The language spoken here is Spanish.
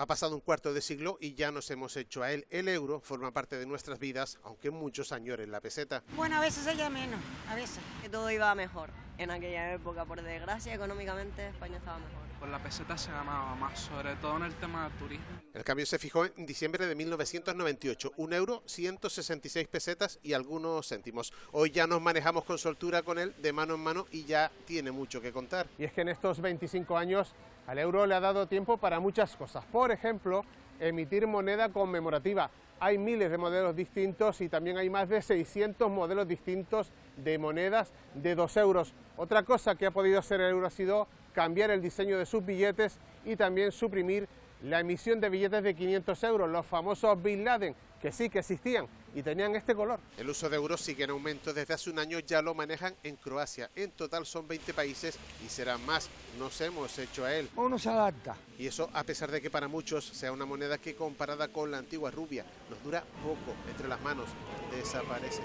Ha pasado un cuarto de siglo y ya nos hemos hecho a él. El euro forma parte de nuestras vidas, aunque muchos añoren la peseta. Bueno, a veces ella menos, a veces. Que todo iba mejor en aquella época, por desgracia, económicamente España estaba mejor. Pues la peseta se ganaba más, sobre todo en el tema del turismo. El cambio se fijó en diciembre de 1998, un euro, 166 pesetas y algunos céntimos. Hoy ya nos manejamos con soltura con él de mano en mano y ya tiene mucho que contar. Y es que en estos 25 años al euro le ha dado tiempo para muchas cosas. Por ejemplo, emitir moneda conmemorativa. Hay miles de modelos distintos y también hay más de 600 modelos distintos de monedas de 2 euros. Otra cosa que ha podido hacer el euro ha sido cambiar el diseño de sus billetes y también suprimir la emisión de billetes de 500 euros, los famosos Bin Laden, que sí que existían y tenían este color. El uso de euros sigue en aumento. Desde hace un año ya lo manejan en Croacia. En total son 20 países y serán más. Nos hemos hecho a él. Uno se adapta. Y eso a pesar de que para muchos sea una moneda que comparada con la antigua rubia nos dura poco entre las manos. Desaparece.